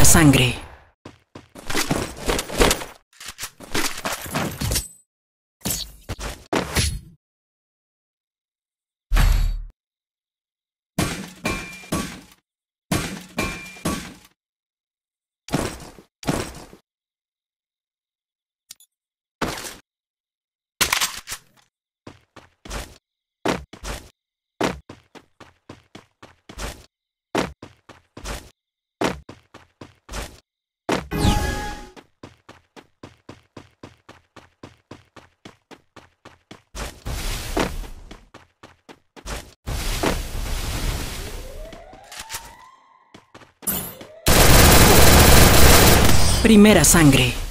Primera sangre. Primera sangre.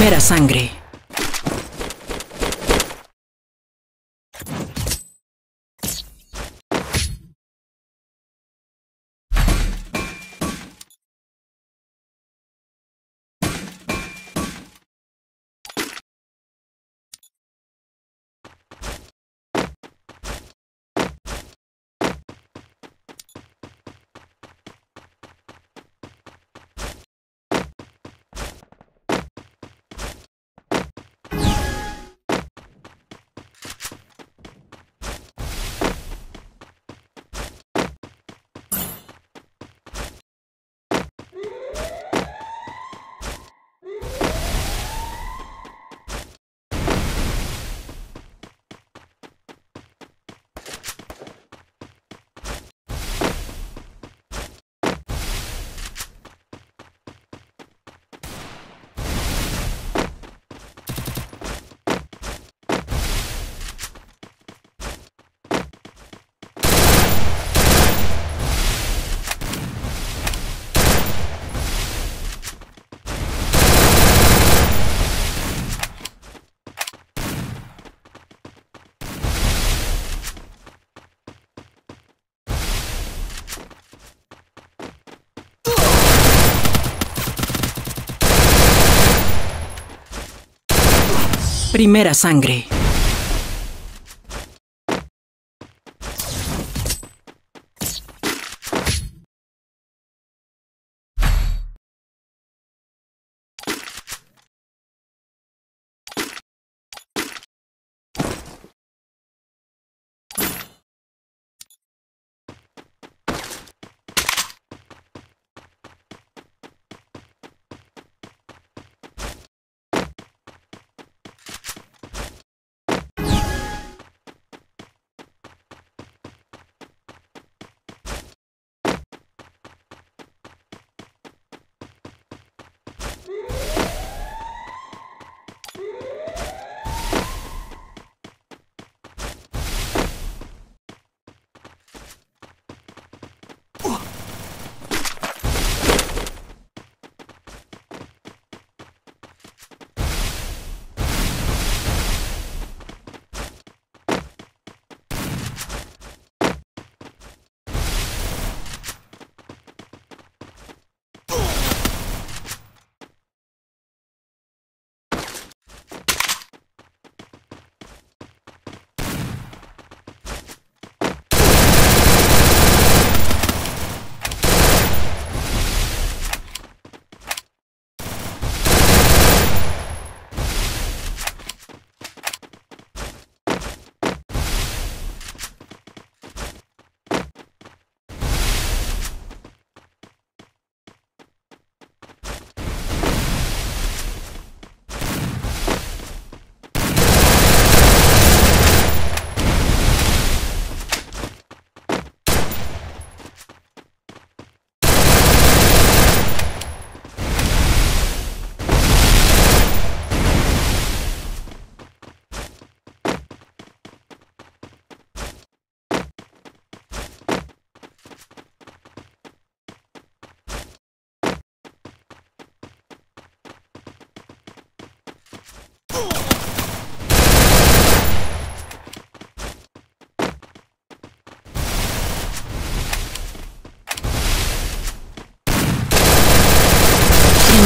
Primera sangre. Primera sangre.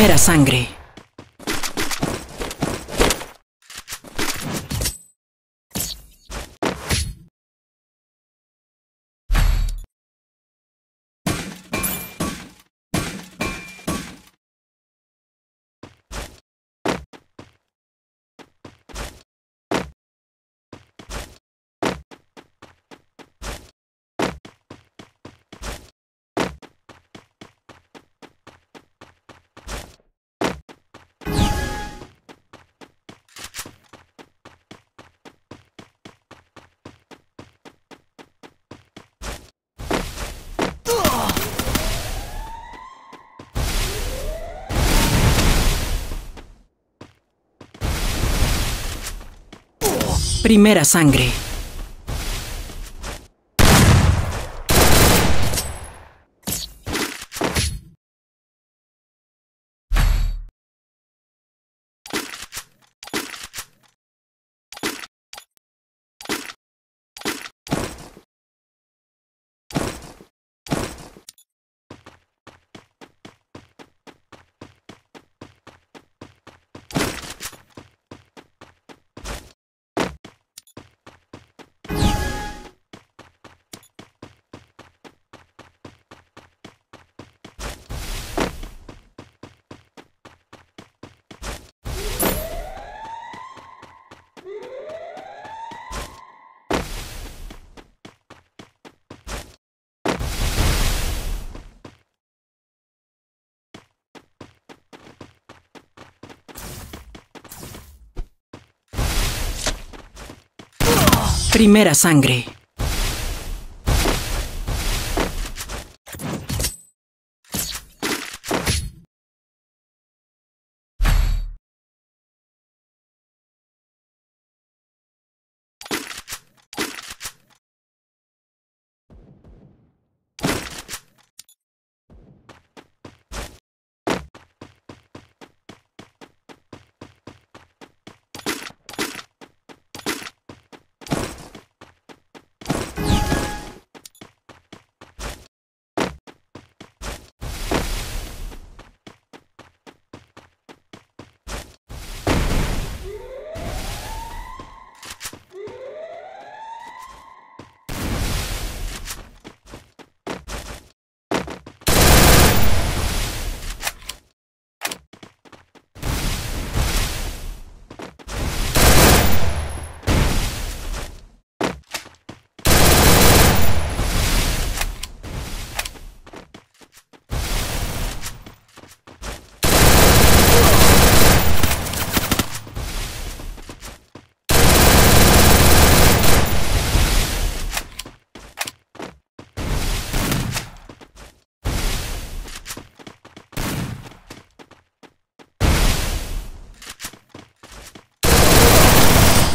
Primera sangre. Primera sangre. Primera sangre.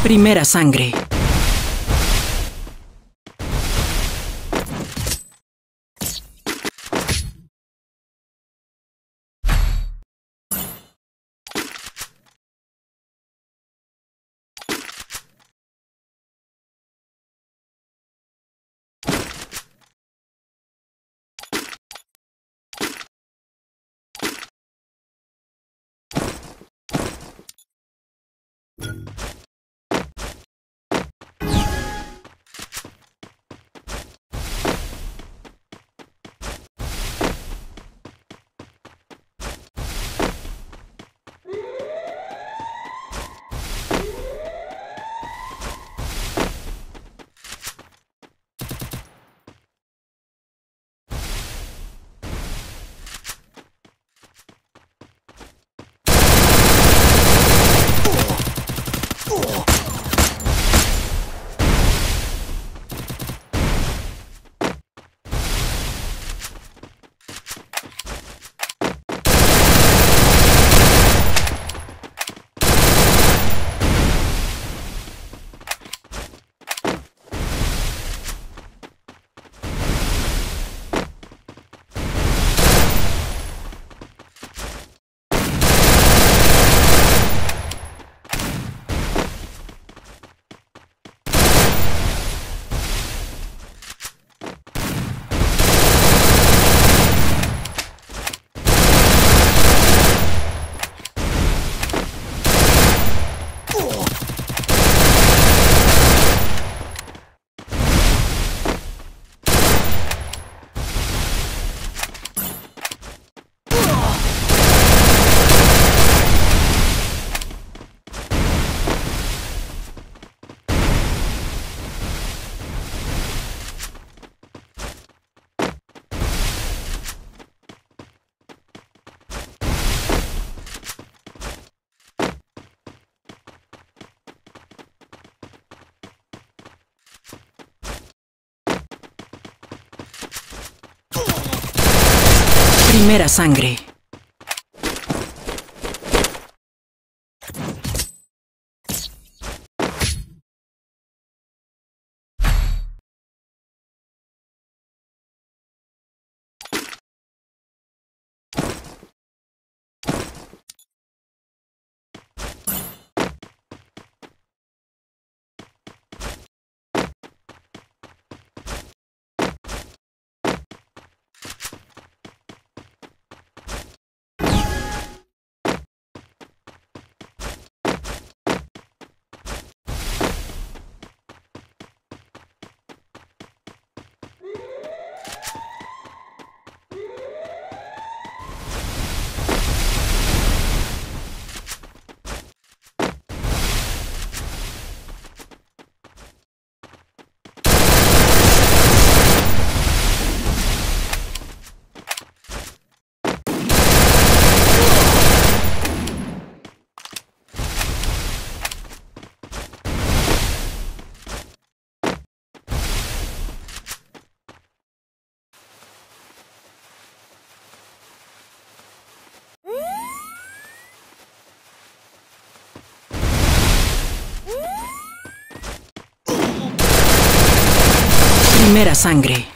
Primera sangre. Primera sangre. Primera sangre.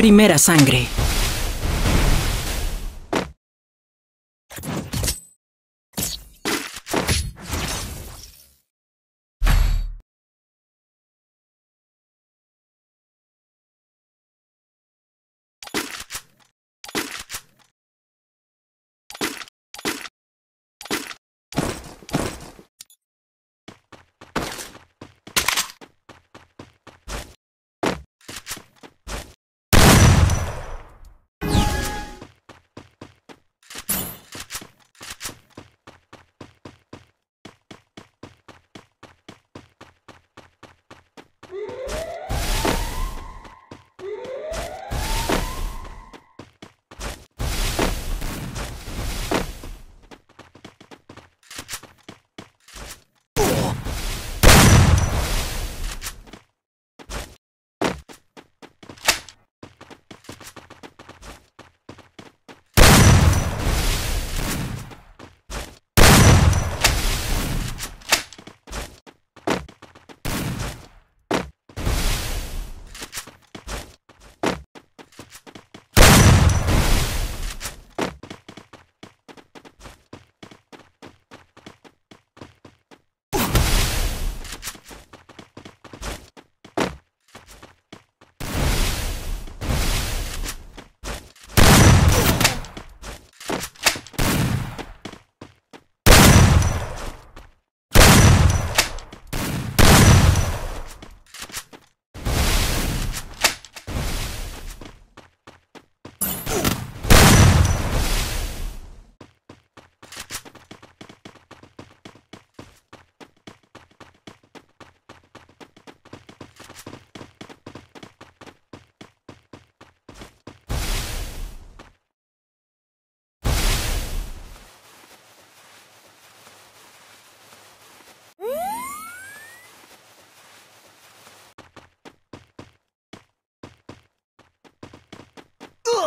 Primera sangre.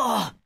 Oh!